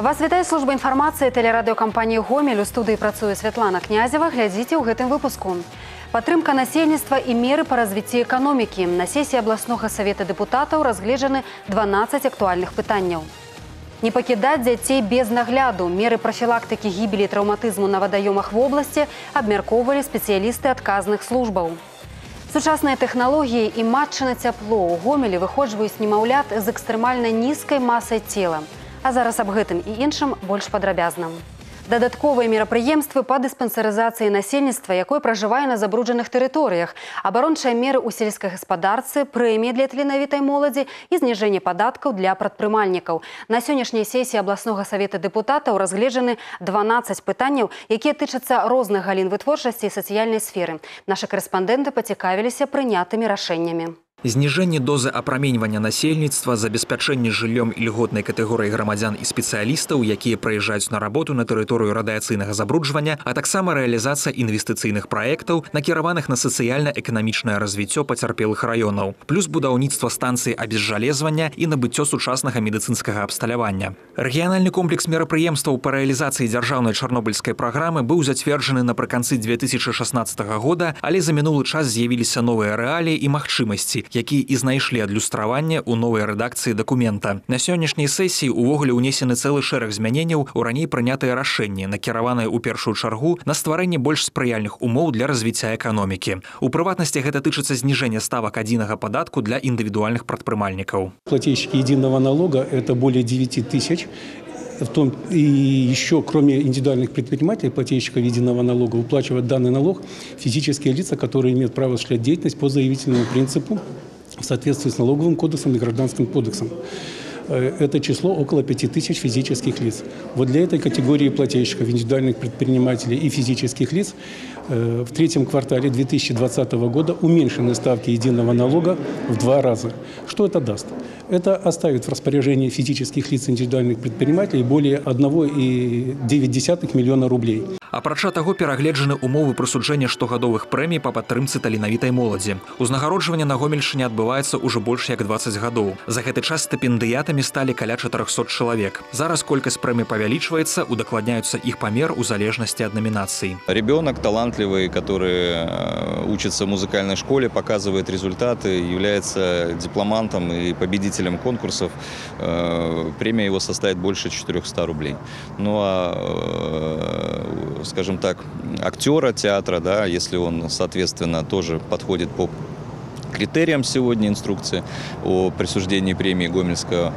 Вас вітае служба інфармацыі тэлерадыёкампаніі Гомель у студыі працуе Святлана Князева. Глядзіце ў гэтым выпуску. Падтрымка насельніцтва і меры па развіцці эканомікі. На сесіі абласнога савета дэпутатаў разгледжаны 12 актуальных пытанняў. Не пакідаць дзяцей без нагляду. Меры прафілактыкі гібелі і траўматызму на вадаёмах вобласці абмяркоўвалі спецыялісты адказных службаў. Сучасныя тэхналогіі і матчына цяпло ў гомелі выходжваюць немаўлят з экстрэмальна нізкай масай цела. А зараз аб гэтым і іншым больш падрабязна. Дадатковыя мерапрыемствы па дыспансерызацыі насельніцтва, якое пражывае на забруджаных тэрыторыях, абарончыя меры ў сельскай гаспадарцы, прэміі для таленавітай моладзі і зніжэнне падаткаў для прадпрымальнікаў. На сённяшняй сесіі абласнога савета дэпутатаў разгледжаны 12 пытанняў, якія тычацца розных галін вытворчасці і сацыяльнай сферы. Нашы карэспандэнты пацікавіліся прынятымі рашэннямі. Зніжэнне дозы апраменьвання насельніцтва, забеспячэнне жыллём ільготнай катэгорыі грамадзян і спецыялістаў, якія прыязджаюць на работу на тэрыторыю радыяцыйнага забруджвання, а таксама рэалізацыя інвестыцыйных праектаў, накіраваных на сацыяльна-эканамічнае развіццё пацярпелых раёнаў, плюс будаўніцтва станцыі абезжалезвання і набыццё сучаснага медыцынскага абсталявання. Рэгіянальны комплекс мерапрыемстваў па рэалізацыі дзяржаўнай чарнобыльскай праграмы быў зацверджаны напрыканцы 2016 года, але за мінулы час з'явіліся новыя рэаліі і магчымасці, якія і знайшлі адлюстраванне ў новай рэдакцыі дакумента. На сённяшняй сесіі ўвогуле ўнесены цэлы шэраг змяненняў у раней прынятыя рашэнні, накіраваныя ў першую чаргу на стварэнне больш спрыяльных умоў для развіцця эканомікі. У прыватнасці гэта тычыцца зніжэння ставак адзінага падатку для індывідуальных прадпрымальнікаў. Плательщики единого налога – это более 9 тысяч в том и еще кроме индивидуальных предпринимателей, плательщиков единого налога, уплачивать данный налог физические лица, которые имеют право осуществлять деятельность по заявительному принципу в соответствии с налоговым кодексом и гражданским кодексом. Э, это число около 5000 физических лиц. Вот для этой категории плательщиков, индивидуальных предпринимателей и физических лиц э, в третьем квартале 2020 года уменьшены ставки единого налога в два раза. Что это даст? Это оставит в распоряжении физических лиц индивидуальных предпринимателей более 1,9 миллиона рублей. Апрача таго перагледжаны умовы прысуджэння штогадовых прэмій па падтрымцы таленавітай моладзі. Узнагароджванне на гомельшыне адбываецца ўжо больш як 20 гадоў. За гэты час стыпендыятамі сталі каля 400 чалавек. Зараз колькасць прэмій павялічваецца, удакладняюцца іх памер у залежнасці ад намінацыі. Ребенок талантливый, который э, учится в музыкальной школе, показывает результаты, является дипломантом и победителем конкурсов. Э, премия его составит больше 400 рублей. Ну а э, скажем так, актера театра, да, если он, соответственно, тоже подходит по критериям сегодня инструкции о присуждении премии Гомельского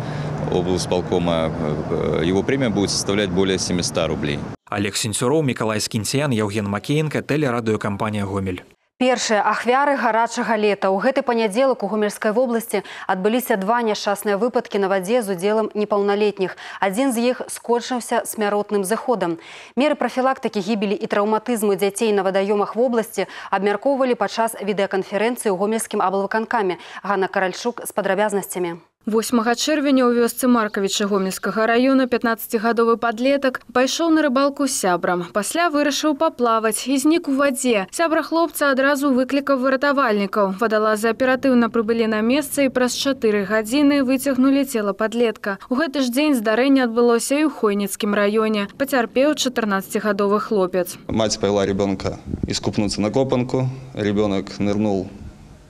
облсполкома, э, его премия будет составлять более 700 рублей. Олег Сенцюроў, Миколай Скінцян, Евген Макеенко, тэлерадыёкампанія Гомель. Першыя ахвяры гарачага лета. У гэты панядзелак у гомельскай вобласці адбыліся два няшчасныя выпадкі на вадзе з удзелам непаўналетніх. Адзін з іх скончыўся смяротным заходам. Меры прафілактыкі гібелі і траўматызму дзяцей на вадаёмах вобласці абмяркоўвалі падчас відэаканферэнцыі ў гомельскім аблвыканкаме. Ганна Каральчук з падрабязнасцямі. 8 чэрвеня ў вёсцы маркавіча гомельскага раёна 15гадовы падлетак пайшоў на рыбалку з сябрам пасля вырашыў паплаваць і знік у вадзе сябра хлопца адразу выклікаў выратавальнікаў вадалазы аператыўна прыбылі на месца і праз чатыры гадзіны выцягнулі цела падлетка у гэты ж дзень здарэнне адбылося і ў хойніцкім раёне пацярпеў 14гадовы хлопец мать повела ребенка искупнуться на копанку ребенок нырнул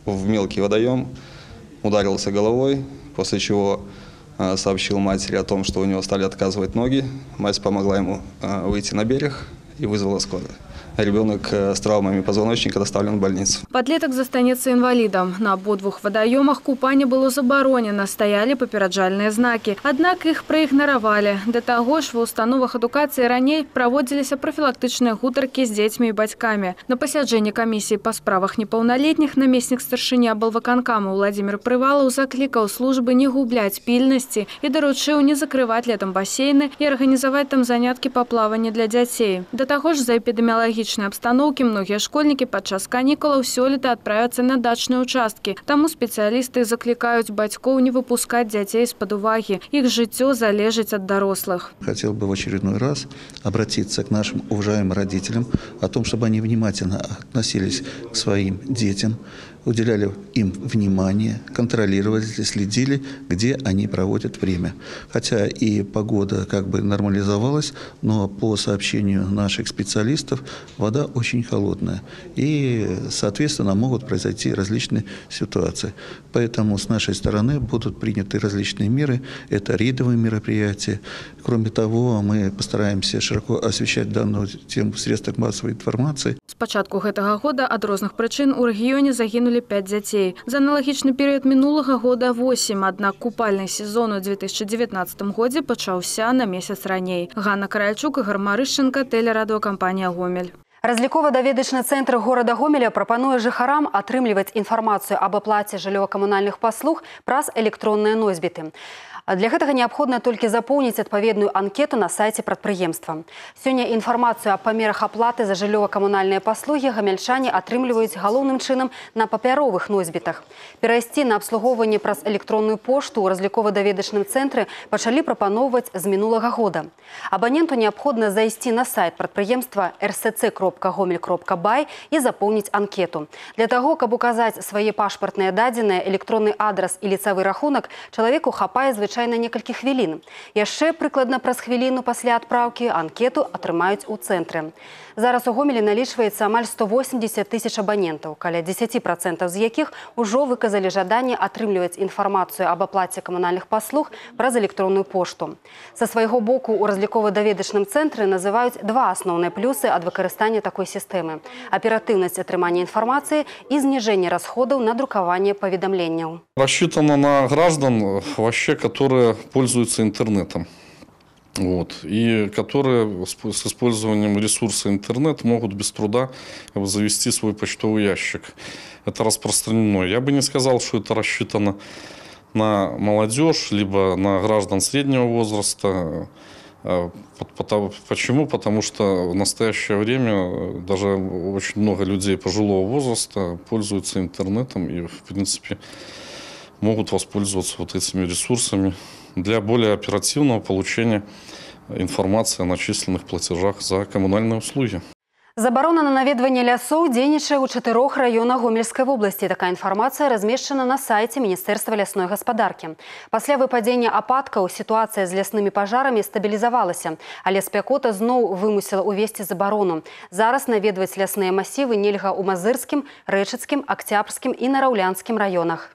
в мелкий водоем ударился головой после чего э, сообщил матери о том, что у него стали отказывать ноги. Мать помогла ему э, выйти на берег и вызвала скорую ребенок э, с травмами позвоночника доставлен в больницу. Подлеток застанецца інвалідам. На абодвух вадаёмах купанне было забаронена, стаялі папераджальныя знакі. Аднак іх праігнаравалі. Да таго ж ва установах адукацыі раней праводзіліся прафілактычныя гутаркі з дзецьмі і бацькамі. На пасяджэнні камісіі па справах непаўналетніх намеснік старшыні абалваканкаму Владзімир Прывалаў заклікаў службы не губляць пільнасці і даручыў не закрываць летам басейны і арганізаваць там заняткі па плаванні для дзяцей. Да таго ж за эпідэміялагічнай кліматычнай абстаноўкі многія школьнікі падчас канікулаў сёлета адправяцца на дачныя участкі. Таму спецыялісты заклікаюць бацькоў не выпускать дзяцей з-пад увагі. Іх жыццё залежыць от дорослых. Хотел бы в очередной раз обратиться к нашим уважаемым родителям о том, чтобы они внимательно относились к своим детям, уделяли им внимание, контролировали, следили, где они проводят время. Хотя и погода как бы нормализовалась, но по сообщению наших специалистов вода очень холодная. И, соответственно, могут произойти различные ситуации. Поэтому с нашей стороны будут приняты различные меры. Это рейдовые мероприятия. Кроме того, мы постараемся широко освещать данную тему в средствах массовой информации. С пачатку гэтага года ад розных прычын у рэгіёне загінулі 5 дзяцей. За аналагічны перыяд мінулага года 8, аднак купальны сезон у 2019 годзе пачаўся на месяц раней. Ганна Каральчук, Ігор Марышченко, тэлерадыокампанія «Гомель». Разлікова-даведачны цэнтр горада Гомеля прапануе жыхарам атрымліваць інфармацыю аб аплаце жыллёва-камунальных паслуг праз электронныя носьбіты. Для гэтага неабходна толькі запоўніць адпаведную анкету на сайце прадпрыемства. Сёння інфармацыю аб памерах аплаты за жыллёва-камунальныя паслугі гамяльчане атрымліваюць галоўным чынам на папяровых носьбітах. Перайсці на абслугоўванне праз электронную пошту ў разлікова-даведачным цэнтры пачалі прапаноўваць з мінулага года. Абаненту неабходна зайсці на сайт прадпрыемства rcc.гомель.бай і запоўніць анкету. Для таго, каб указаць свае пашпартныя дадзеныя, электронны адрас і ліцавы рахунак, чалавеку хапае звычайна звычайна некалькі хвілін. Яшчэ прыкладна праз хвіліну пасля адпраўкі анкету атрымаюць у цэнтры. Зараз у гомелі налічваецца амаль 180 тысяч абанентаў, каля 10 процентаў з якіх ужо выказалі жаданне атрымліваць інфармацыю аб аплаце камунальных паслуг праз электронную пошту. Са свайго боку у разлікова-даведачным цэнтры называюць два асноўныя плюсы ад выкарыстання такой сістэмы: аператыўнасць атрымання інфармацыі і зніжэнне расходаў на друкаванне паведамленняў. Рассчитано на граждан вообще, которые пользуются интернетом. Вот, и которые с использованием ресурса интернет могут без труда завести свой почтовый ящик. Это распространено. Я бы не сказал, что это рассчитано на молодежь, либо на граждан среднего возраста. А, почему? Потому что в настоящее время даже очень много людей пожилого возраста пользуются интернетом и, в принципе, могут воспользоваться вот этими ресурсами для более оперативного получения информации о начисленных платежах за коммунальные услуги. Забарона на наведванне лясоў дзейнічае ў чатырох раёнах гомельскай вобласці. Такая інфармацыя размешчана на сайце міністэрства лясной гаспадаркі. Пасля выпадзення ападкаў сітуацыя з ляснымі пажарамі стабілізавалася, але спякота зноў вымусіла ўвесці забарону. Зараз наведваць лясныя масівы нельга ў мазырскім, рэчыцкім, акцябрскім і нараўлянскім раёнах.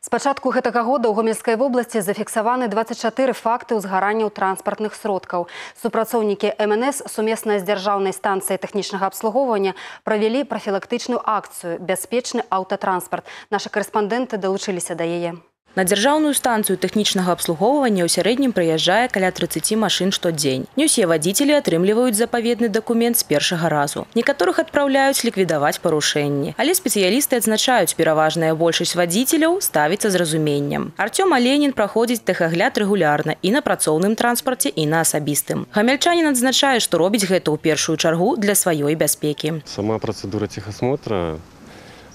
С пачатку гэтага года ў гомельскай вобласці зафіксаваны 24 факты ўзгаранняў транспартных сродкаў. Супрацоўнікі МНС сумесна з дзяржаўнай станцыяй тэхнічнага абслугоўвання правялі прафілактычную акцыю бяспечны аўтатранспарт. Нашы карэспандэнты далучыліся да яе. На дзяржаўную станцыю тэхнічнага абслугоўвання ў сярэднім прыязджае каля 30 машын штодзень. Не ўсе вадзіцелі атрымліваюць запаведны дакумент з першага разу. Некаторых адпраўляюць ліквідаваць парушэнні. Але спецыялісты адзначаюць пераважная большасць вадзіцеляў ставіцца з разуменнем. Артём Аленін праходзіць тэхагляд рэгулярна і на працоўным транспарце і на асабістым. Гамяльчанін адзначае, што робіць гэта ў першую чаргу для сваёй бяспекі. Сама працэдура техосмотра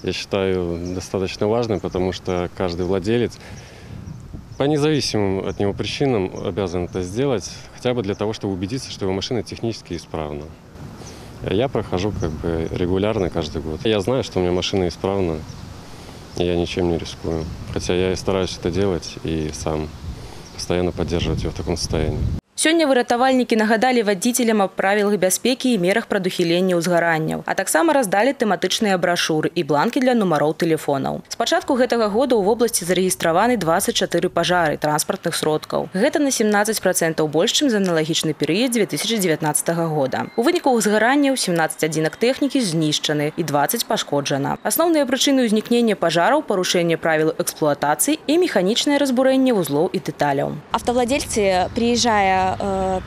я считаю достаточно важным, потому что каждый владелец по независимым от него причинам обязан это сделать, хотя бы для того, чтобы убедиться, что его машина технически исправна. Я прохожу как бы регулярно каждый год. Я знаю, что у меня машина исправна, и я ничем не рискую. Хотя я и стараюсь это делать и сам постоянно поддерживать ее в таком состоянии. Сёння выратавальнікі нагадалі вадзіцелям аб правілах бяспекі і мерах прадухілення ўзгаранняў, а таксама раздалі тэматычныя брашуры і бланкі для нумароў тэлефонаў. З пачатку гэтага года ў вобласці зарэгістраваны 24 пажары транспартных сродкаў. Гэта на 17 процентаў больш, чым за аналагічны перыяд 2019 года. У выніку ўзгаранняў 17 адзінак тэхнікі знішчаны і 20 пашкоджана. Асноўныя прычыны ўзнікнення пажараў, парушэнне правіл эксплуатацыі і механічнае разбурэнне вузлоў і дэталяў. Автовладельцы, приезжая Э,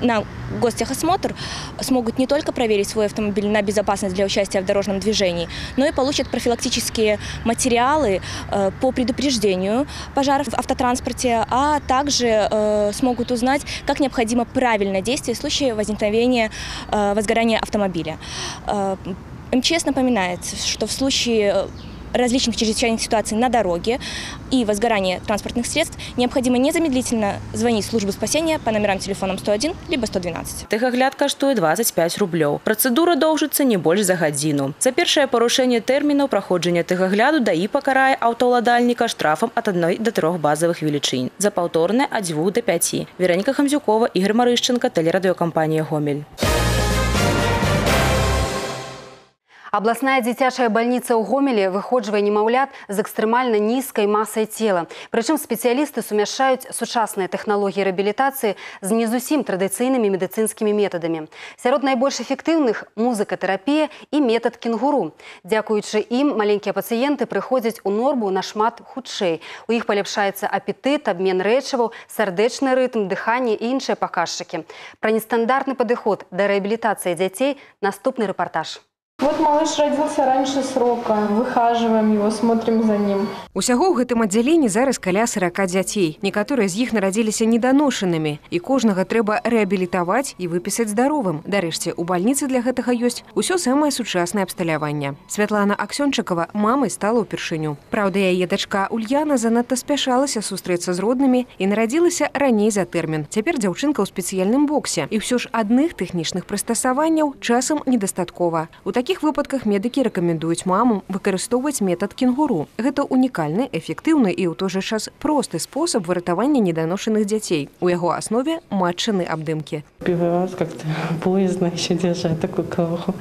на гостехосмотр смогут не только проверить свой автомобиль на безопасность для участия в дорожном движении, но и получат профилактические материалы э, по предупреждению пожаров в автотранспорте, а также э, смогут узнать, как необходимо правильно действовать в случае возникновения возгорания автомобиля. МЧС напоминает, что в случае различных чрезвычайных ситуаций на дороге и возгорания транспортных средств, необходимо незамедлительно звонить в службу спасения по номерам телефоном 101 либо 112. Тэхагляд каштуе 25 рублёў. Працэдура доўжыцца не больш за гадзіну. За першае парушэнне тэрмінаў праходжання тэхагляду даі пакарае аўтаўладальніка штрафам ад адной да трох базавых велічынь. За паўторнае ад 2 до 5. Вераніка Хамзюкова, Ігор Марышченко, тэлерадыёкампанія Гомель. Абласная дзіцячая бальніца ў гомелі выходжвае немаўлят з экстрэмальна нізкай масай цела. Прычым спецыялісты сумяшчаюць сучасныя тэхналогіі рэабілітацыі з не зусім традыцыйнымі медыцынскімі метадамі. Сярод найбольш эфектыўных музыкатэрапія і метад кенгуру. Дзякуючы ім маленькія пацыенты прыходзяць у норму нашмат хутчэй. У іх паляпшаецца апетыт, абмен рэчываў, сардэчны рытм, дыханне і іншыя паказчыкі. Пра нестандартны падыход да рэабілітацыі дзяцей наступны рэпартаж. Вот малыш родился раньше срока. Выхаживаем его, смотрим за ним. Усяго ў гэтым аддзяленні зараз каля 40 дзяцей. Некаторыя з іх нарадзіліся недоношанымі, і кожнага трэба рэабілітаваць і выпісаць здаровым. Дарэшце, у бальніцы для гэтага ёсць усё самае сучаснае абсталяванне. Святлана Аксёнчыкова мамай стала ўпершыню. Праўда, яе дачка Ульяна занадта спяшалася сустрэцца з роднымі і нарадзілася раней за тэрмін. Цяпер дзяўчынка ў спецыяльным боксе. І ўсё ж адных тэхнічных прыстасаванняў часам недастаткова. У такіх выпадках медыкі рэкамендуюць мамам выкарыстоўваць метад кенгуру. Гэта унікальны, эфектыўны і ў той жа час просты спосаб выратавання неданошаных дзяцей. У яго аснове матчаны абдымкі. Первый раз как-то боязно еще держать такую корову.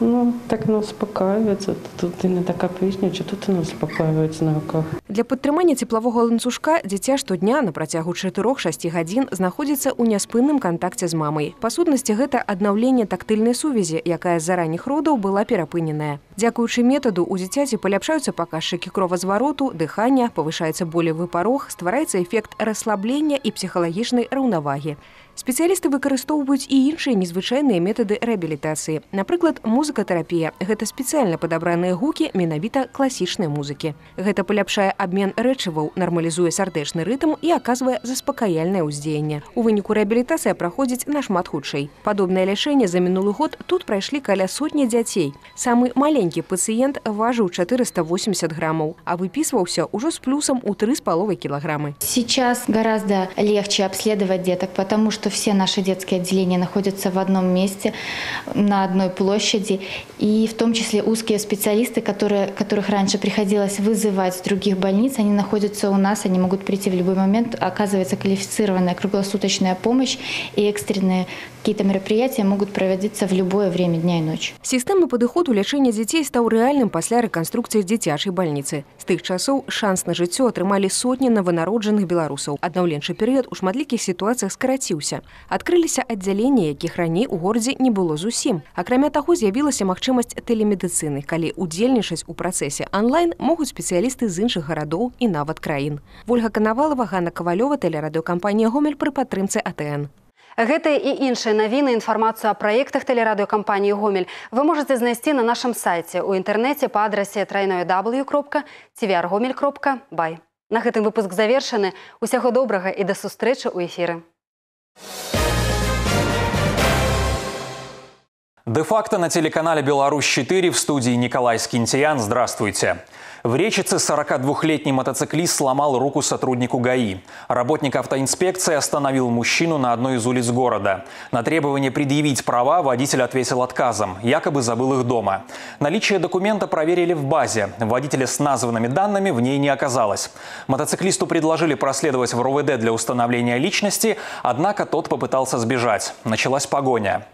Ну, так она успокаивается. Тут иногда капризничает, тут она успокаивается на руках. Для падтрымання цеплавога ланцужка дзіця штодня на працягу 4-6 гадзін знаходзіцца ў няспынным кантакце з мамай. Па сутнасці гэта аднаўленне тактыльнай сувязі, якая з-за ранніх родаў была перапыненая. Дзякуючы метаду у дзіцяці паляпшаюцца паказчыкі кровазвароту, дыхання, павышаецца болевы парог, ствараецца эфект расслаблення і псіхалагічнай раўнавагі. Спецыялісты выкарыстоўваюць і іншыя незвычайныя метады рэабілітацыі. Напрыклад, музыкатэрапія гэта спецыяльна падабраныя гукі менавіта класічнай музыкі. Гэта паляпшае абмен рэчываў, нармалізуе сардэчны рытм і аказвае заспакаяльнае ўздзеянне. У выніку рэабілітацыя праходзіць нашмат хутчэй. Падобнае лячэнне за мінулы год тут прайшлі каля сотні дзяцей. Самы маленькі пацыент важыў 480 граммаў, а выпісваўся ўжо з плюсам у тры з паловай кілаграмы. Сейчас гораздо легче обследовать деток, потому что все наши детские отделения находятся в одном месте, на одной площади. И в том числе узкие специалисты, которые, которых раньше приходилось вызывать с других больниц, они находятся у нас, они могут прийти в любой момент. Оказывается квалифицированная круглосуточная помощь и экстренные какие-то мероприятия могут проводиться в любое время дня и ночи. Сістэмны падыход у лячэння дзяцей стаў рэальным пасля рэканструкцыі дзіцячай бальніцы. З тых часоў шанс на жыццё атрымалі сотні новонароджаных беларусаў. Аднаўленчы перыяд у шматлікіх сітуацыях скараціўся. Адкрыліся аддзяленні, якіх раней у горадзе не было зусім. Акрамя таго, з'явілася магчымасць тэлемедыцыны, калі удзельнічаць у працэсе онлайн могуць спецыялісты з іншых гарадоў і нават краін. Вольга Канавалова, Ганна Кавалёва, тэлерадыёкампанія Гомель пры падтрымцы АТН. Гэтыя і іншыя навіны інфармацыю о праектах тэлерадыёкампаніі гомель вы можете знайсці на нашым сайце у інтэрнэце па адрасе трайное w кропка tvrгомель кропка бай на гэтым выпуск завершаны усяго добрага і да сустрэчы ў эфіры Де-факто на телеканале «Беларусь-4» в студии Николай Скинтиян. Здравствуйте. В Речице 42-летний мотоциклист сломал руку сотруднику ГАИ. Работник автоинспекции остановил мужчину на одной из улиц города. На требование предъявить права водитель ответил отказом, якобы забыл их дома. Наличие документа проверили в базе. Водителя с названными данными в ней не оказалось. Мотоциклисту предложили проследовать в РОВД для установления личности, однако тот попытался сбежать. Началась погоня.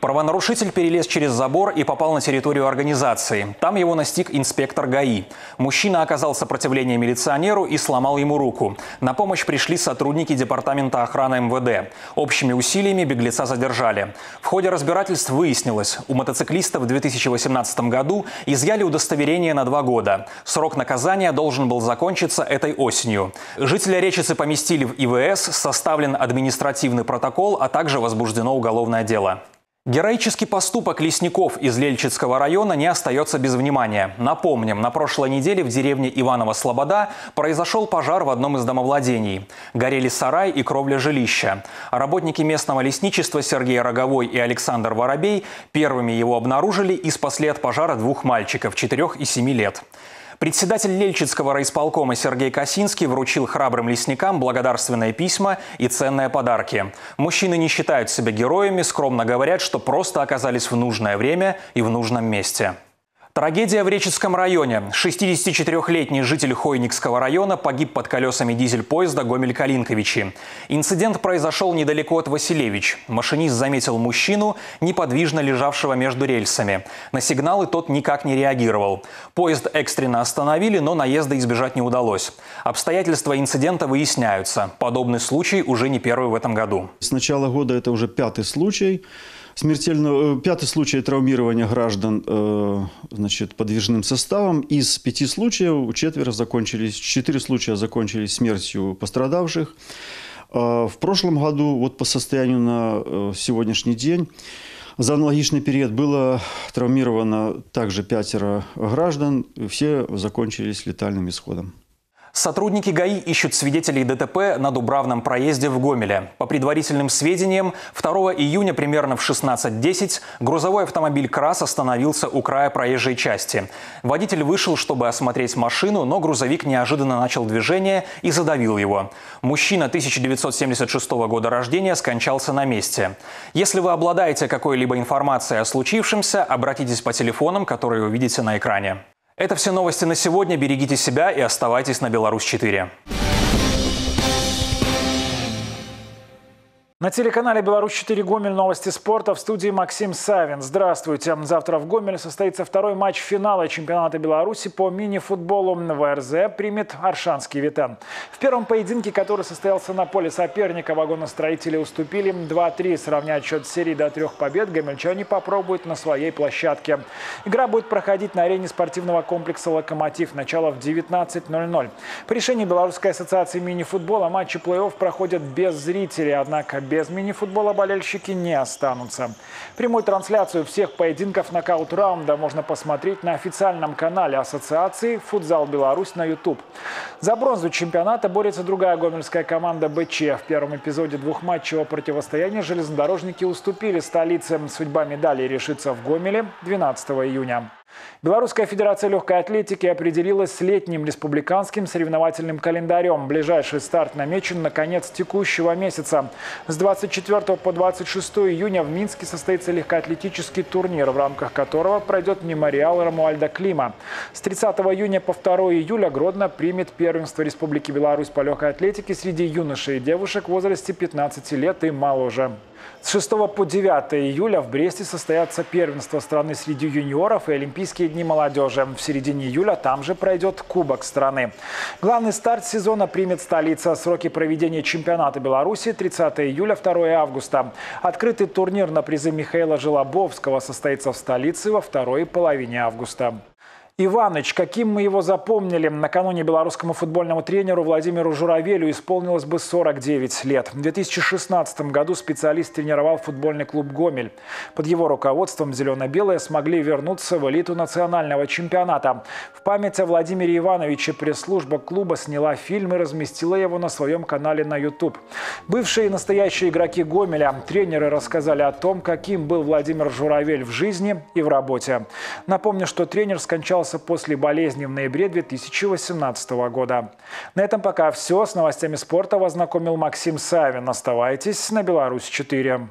Правонарушитель перелез через забор и попал на территорию организации. Там его настиг инспектор ГАИ. Мужчина оказал сопротивление милиционеру и сломал ему руку. На помощь пришли сотрудники Департамента охраны МВД. Общими усилиями беглеца задержали. В ходе разбирательств выяснилось, у мотоциклиста в 2018 году изъяли удостоверение на два года. Срок наказания должен был закончиться этой осенью. Жителя Речицы поместили в ИВС, составлен административный протокол, а также возбуждено уголовное дело. Героический поступок лесников из Лельчицкого района не остается без внимания. Напомним, на прошлой неделе в деревне Иваново-Слобода произошел пожар в одном из домовладений. Горели сарай и кровля жилища. Работники местного лесничества Сергей Роговой и Александр Воробей первыми его обнаружили и спасли от пожара двух мальчиков 4 и 7 лет. Председатель Лельчицкого райисполкома Сергей Косинский вручил храбрым лесникам благодарственные письма и ценные подарки. Мужчины не считают себя героями, скромно говорят, что просто оказались в нужное время и в нужном месте. Трагедия в Реческом районе. 64-летний житель Хойникского района погиб под колесами дизель-поезда Гомель-Калинковичи. Инцидент произошел недалеко от Василевич. Машинист заметил мужчину, неподвижно лежавшего между рельсами. На сигналы тот никак не реагировал. Поезд экстренно остановили, но наезда избежать не удалось. Обстоятельства инцидента выясняются. Подобный случай уже не первый в этом году. С начала года это уже пятый случай. Смертельно, э, пятый случай травмирования граждан э, значит, подвижным составом. Из пяти случаев четверо закончились, четыре случая закончились смертью пострадавших. Э, в прошлом году, вот по состоянию на сегодняшний день, за аналогичный период было травмировано также пятеро граждан. Все закончились летальным исходом. Сотрудники ГАИ ищут свидетелей ДТП на Дубравном проезде в Гомеле. По предварительным сведениям, 2 июня примерно в 16.10 грузовой автомобиль «Крас» остановился у края проезжей части. Водитель вышел, чтобы осмотреть машину, но грузовик неожиданно начал движение и задавил его. Мужчина 1976 года рождения скончался на месте. Если вы обладаете какой-либо информацией о случившемся, обратитесь по телефонам, которые вы видите на экране. Это все новости на сегодня. Берегите себя и оставайтесь на Беларусь-4. На телеканале «Беларусь-4 Гомель» новости спорта в студии Максим Савин. Здравствуйте. Завтра в Гомеле состоится второй матч финала чемпионата Беларуси по мини-футболу. ВРЗ примет Аршанский Витан. В первом поединке, который состоялся на поле соперника, вагоностроители уступили 2-3. Сравнять счет серии до трех побед гомельчане попробуют на своей площадке. Игра будет проходить на арене спортивного комплекса «Локомотив». Начало в 19.00. По решению Белорусской ассоциации мини-футбола матчи плей-офф проходят без зрителей. Однако без мини-футбола болельщики не останутся. Прямую трансляцию всех поединков нокаут-раунда можно посмотреть на официальном канале Ассоциации «Футзал Беларусь» на YouTube. За бронзу чемпионата борется другая гомельская команда БЧ. В первом эпизоде двухматчевого противостояния железнодорожники уступили столице. Судьба медали решится в Гомеле 12 июня. Белорусская федерация легкой атлетики определилась с летним республиканским соревновательным календарем. Ближайший старт намечен на конец текущего месяца. С 24 по 26 июня в Минске состоится легкоатлетический турнир, в рамках которого пройдет мемориал Рамуальда Клима. С 30 июня по 2 июля Гродно примет первенство Республики Беларусь по легкой атлетике среди юношей и девушек в возрасте 15 лет и моложе. С 6 по 9 июля в Бресте состоятся первенства страны среди юниоров и Олимпийские дни молодежи. В середине июля там же пройдет Кубок страны. Главный старт сезона примет столица. Сроки проведения чемпионата Беларуси 30 июля, 2 августа. Открытый турнир на призы Михаила Желобовского состоится в столице во второй половине августа. Иваныч, каким мы его запомнили? Накануне белорусскому футбольному тренеру Владимиру Журавелю исполнилось бы 49 лет. В 2016 году специалист тренировал футбольный клуб «Гомель». Под его руководством «Зелено-белые» смогли вернуться в элиту национального чемпионата. В память о Владимире Ивановиче пресс-служба клуба сняла фильм и разместила его на своем канале на YouTube. Бывшие и настоящие игроки «Гомеля», тренеры рассказали о том, каким был Владимир Журавель в жизни и в работе. Напомню, что тренер скончался скончался после болезни в ноябре 2018 года. На этом пока все. С новостями спорта вас знакомил Максим Савин. Оставайтесь на Беларусь 4.